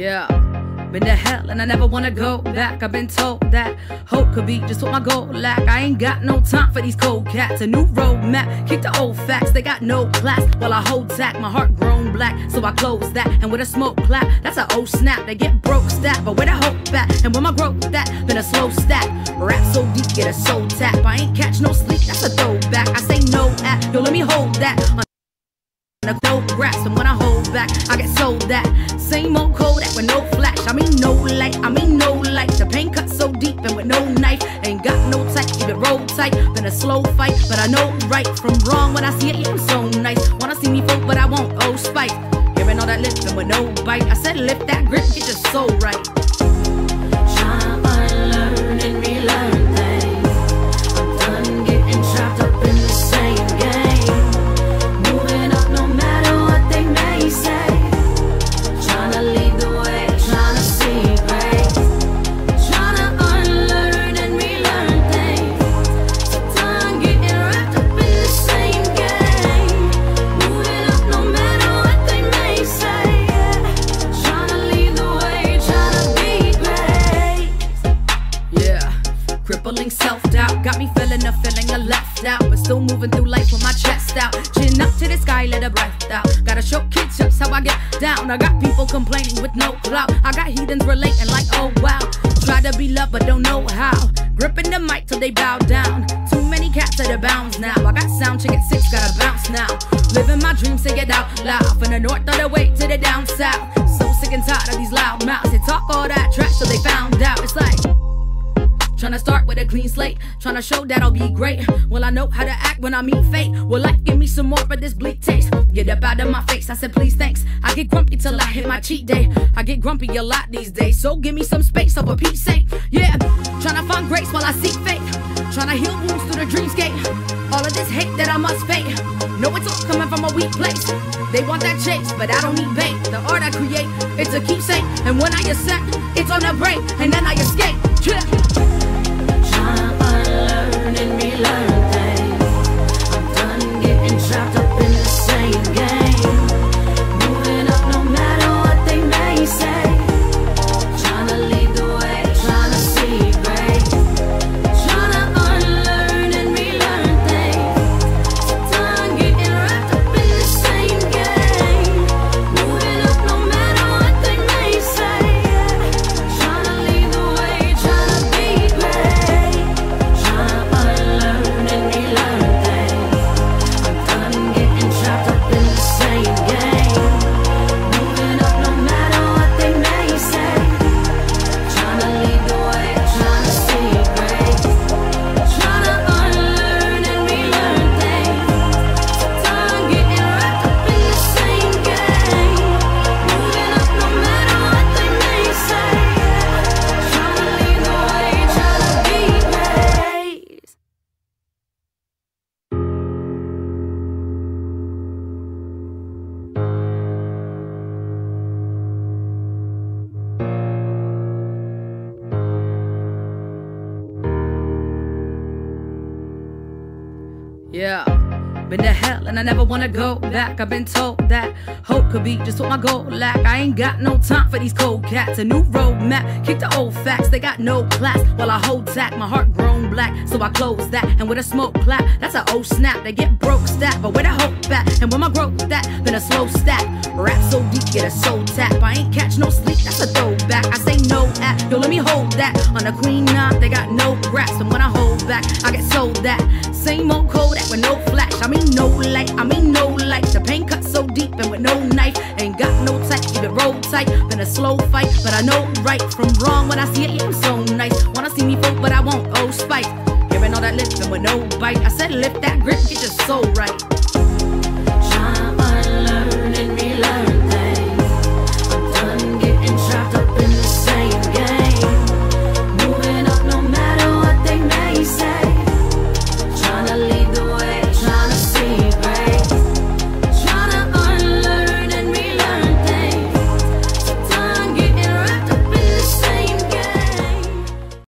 Yeah. Been to hell and I never wanna go back. I've been told that hope could be just what my goal lack. I ain't got no time for these cold cats. A new roadmap, kick the old facts. They got no class while I hold tack. My heart grown black, so I close that. And with a smoke clap, that's a old snap. They get broke stat, but where the hope at? And where my growth at? Been a slow stack. Rap so deep, get a soul tap. I ain't catch no sleep, that's a throwback. I say no at, yo, let me hold that. On the cold grass, and when I hold back, I get sold that. Same old Kodak with no flash. I mean no light, I mean no light. The pain cut so deep and with no knife. Ain't got no type, keep it roll tight. Been a slow fight, but I know right from wrong when I see it. Yeah, I'm so nice. Wanna see me folk, but I won't. Oh spite. Hearing all that lifting with no bite. I said lift that grip, get your soul right. Crippling self doubt got me feeling a feeling of left out, but still moving through life with my chest out. Chin up to the sky, let a breath out. Gotta show kids just how I get down. I got people complaining with no clout. I got heathens relating like, oh wow. Try to be loved, but don't know how. Gripping the mic till they bow down. Too many cats at the bounds now. I got sound check chicken six, gotta bounce now. Living my dreams, say it out loud. From the north all the way to the down south. So sick and tired of these loud mouths. They talk all that trash till they found out. It's like. Tryna start with a clean slate, tryna show that I'll be great. Well, I know how to act when I meet fate. Will life give me some more of this bleak taste? Get up out of my face, I said please thanks. I get grumpy till I hit my cheat day. I get grumpy a lot these days, so give me some space up a Pete's sake. Eh? Yeah, tryna find grace while I seek fate. Tryna heal wounds through the dreamscape. All of this hate that I must fake. No, it's all coming from a weak place. They want that chase, but I don't need bait. The art I create, it's a keepsake. And when I ascend, it's on a break, and then I escape. Yeah. Unlearn Yeah. Been to hell and I never wanna go back. I've been told that hope could be just what my goal lack. I ain't got no time for these cold cats. A new roadmap, kick the old facts. They got no class while I hold tack. My heart grown black, so I close that. And with a smoke clap, that's a old snap. They get broke stat, but where the hope at? And where my growth at? Been a slow stack. Rap so deep, get a soul tap. I ain't catch no sleep, that's a throwback. I say no at, yo, let me hold that. On a queen knot, they got no grasp. And when I hold back, I get sold that. Same old Kodak with no flash. I mean no light, I mean no light. The pain cut so deep and with no knife. Ain't got no type, keep it roll tight. Been a slow fight, but I know right from wrong when I see it. Yeah, I'm so nice. Wanna see me folk, but I won't. Oh spite. Hearing all that lifting with no bite. I said lift that grip, get your soul right.